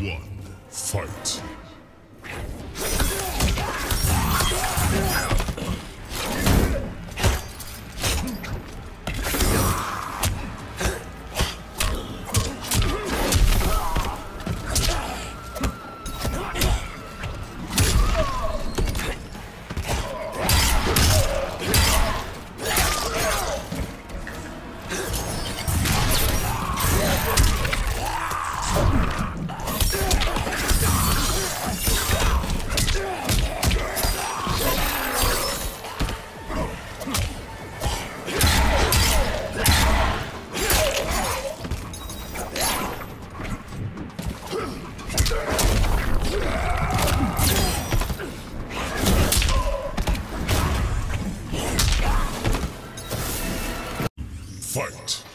one, fight. Fight!